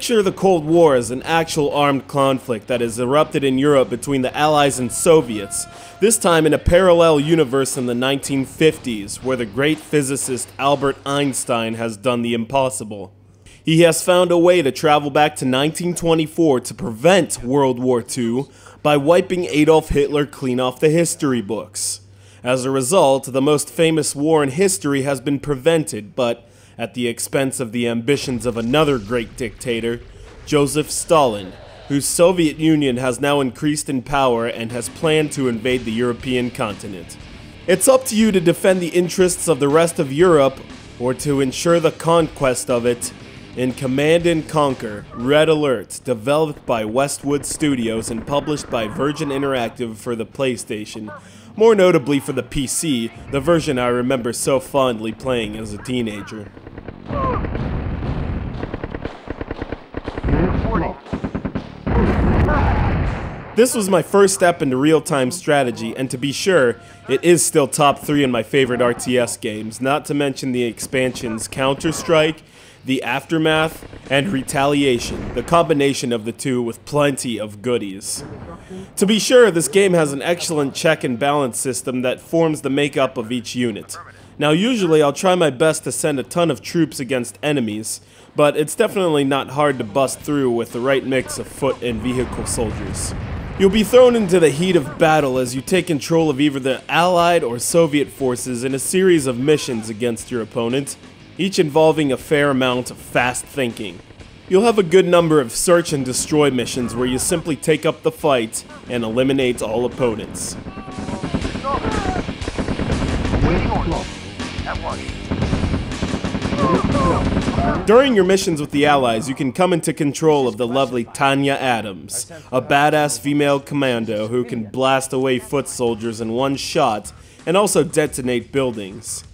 picture the Cold War as an actual armed conflict that has erupted in Europe between the Allies and Soviets, this time in a parallel universe in the 1950s, where the great physicist Albert Einstein has done the impossible. He has found a way to travel back to 1924 to prevent World War II by wiping Adolf Hitler clean off the history books. As a result, the most famous war in history has been prevented, but at the expense of the ambitions of another great dictator, Joseph Stalin, whose Soviet Union has now increased in power and has planned to invade the European continent. It's up to you to defend the interests of the rest of Europe or to ensure the conquest of it in Command and Conquer Red Alert, developed by Westwood Studios and published by Virgin Interactive for the PlayStation, more notably for the PC, the version I remember so fondly playing as a teenager. This was my first step into real-time strategy, and to be sure, it is still top 3 in my favorite RTS games, not to mention the expansions Counterstrike, The Aftermath, and Retaliation, the combination of the two with plenty of goodies. To be sure, this game has an excellent check and balance system that forms the makeup of each unit. Now usually I'll try my best to send a ton of troops against enemies, but it's definitely not hard to bust through with the right mix of foot and vehicle soldiers. You'll be thrown into the heat of battle as you take control of either the Allied or Soviet forces in a series of missions against your opponent, each involving a fair amount of fast thinking. You'll have a good number of search and destroy missions where you simply take up the fight and eliminate all opponents. During your missions with the Allies, you can come into control of the lovely Tanya Adams, a badass female commando who can blast away foot soldiers in one shot and also detonate buildings.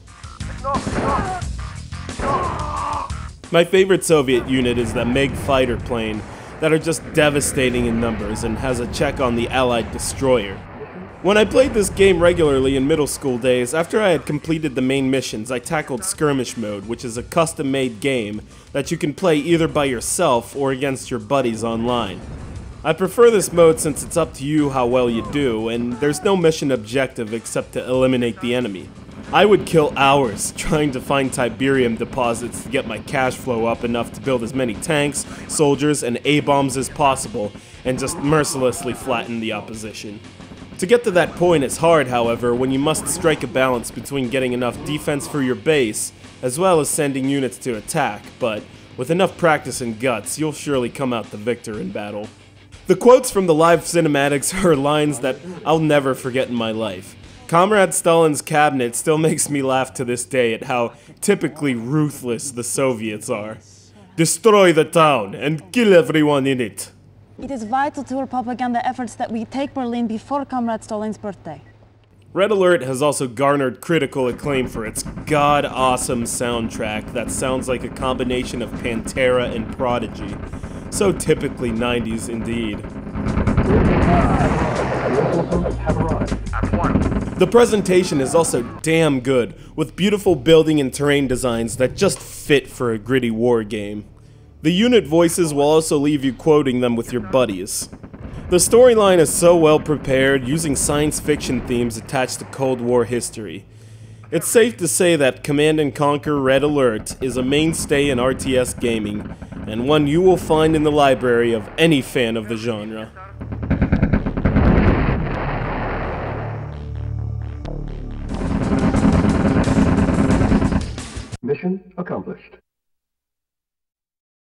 My favorite Soviet unit is the MiG fighter plane that are just devastating in numbers and has a check on the Allied destroyer. When I played this game regularly in middle school days, after I had completed the main missions, I tackled Skirmish Mode, which is a custom-made game that you can play either by yourself or against your buddies online. I prefer this mode since it's up to you how well you do, and there's no mission objective except to eliminate the enemy. I would kill hours trying to find Tiberium deposits to get my cash flow up enough to build as many tanks, soldiers, and A-bombs as possible, and just mercilessly flatten the opposition. To get to that point is hard, however, when you must strike a balance between getting enough defense for your base, as well as sending units to attack, but with enough practice and guts, you'll surely come out the victor in battle. The quotes from the live cinematics are lines that I'll never forget in my life. Comrade Stalin's cabinet still makes me laugh to this day at how typically ruthless the Soviets are. Destroy the town and kill everyone in it. It is vital to our propaganda efforts that we take Berlin before Comrade Stalin's birthday. Red Alert has also garnered critical acclaim for its god awesome soundtrack that sounds like a combination of Pantera and Prodigy. So typically 90s indeed. The presentation is also damn good, with beautiful building and terrain designs that just fit for a gritty war game. The unit voices will also leave you quoting them with your buddies. The storyline is so well prepared, using science fiction themes attached to Cold War history. It's safe to say that Command & Conquer Red Alert is a mainstay in RTS gaming, and one you will find in the library of any fan of the genre. Mission accomplished.